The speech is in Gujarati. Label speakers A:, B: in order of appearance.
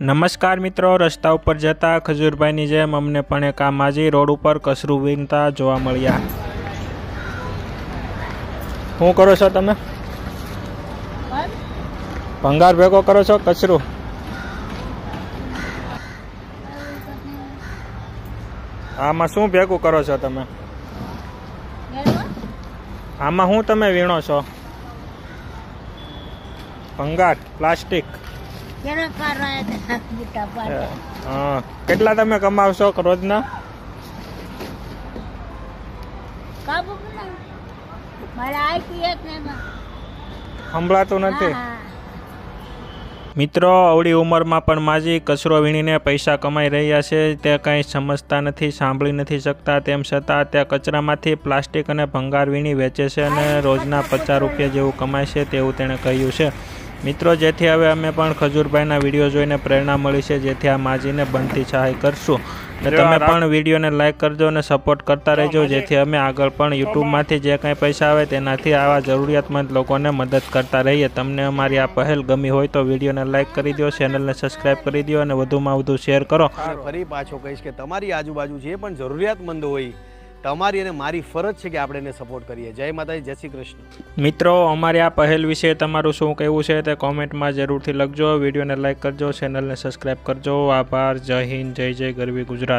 A: નમસ્કાર મિત્રો રસ્તા ઉપર જતા ખજૂરભાઈની જેમ અમને પણ એક આ માજી રોડ ઉપર કસરું વીણતા જોવા મળ્યા. શું કરો છો તમે? ભંગાર ભેગો કરો છો કચરું? આમાં શું ભેગું કરો છો તમે? આમાં શું તમે વીણો છો? ભંગાર પ્લાસ્ટિક. કેટલા તમે કમાવશો રોજના? સંભળાતું નથી? મિત્રો અવળી ઉંમરમાં પણ માજી કચરો વીણીને પૈસા કમાઈ રહ્યા છે. તે કંઈ સમજતા નથી સાંભળી નથી શકતા. તેમ છતાં તે કચરામાંથી પ્લાસ્ટિક અને ભંગાર વીણી વેચે છે અને રોજના પચાસ રૂપિયા જેવું કમાય છે તેવું તેણે કહ્યું છે. મિત્રો જેથી હવે અમે પણ ખજૂરભાઈના વીડિયો જોઈને પ્રેરણા મળી છે જેથી આ માજીને બનતી સહાય કરશું. તમે પણ વિડીયોને લાઈક કરજો અને સપોર્ટ કરતા રહેજો જેથી અમે આગળ પણ યુટ્યુબમાંથી જે કંઈ પૈસા આવે તેનાથી આવા જરૂરિયાતમંદ લોકોને મદદ કરતા રહીએ. તમને અમારી આ પહેલ ગમી હોય તો વિડીયોને લાઈક કરી દો ચેનલને સબસ્ક્રાઈબ કરી દો અને વધુમાં વધુ શેર કરો.
B: ફરી પાછો કહીશ કે તમારી આજુબાજુ જે પણ જરૂરિયાતમંદ હોય તમારી અને મારી ફરજ છે કે આપણે એને સપોર્ટ કરીએ. જય માતાજી, જય શ્રી કૃષ્ણ.
A: મિત્રો, અમારી આ પહેલ વિશે તમારું શું કહેવું છે તે કોમેન્ટમાં જરૂરથી લખજો. વિડીયોને લાઈક કરજો, ચેનલને સબસ્ક્રાઈબ કરજો. આભાર. જય હિન્દ, જય જય ગરવી ગુજરાત.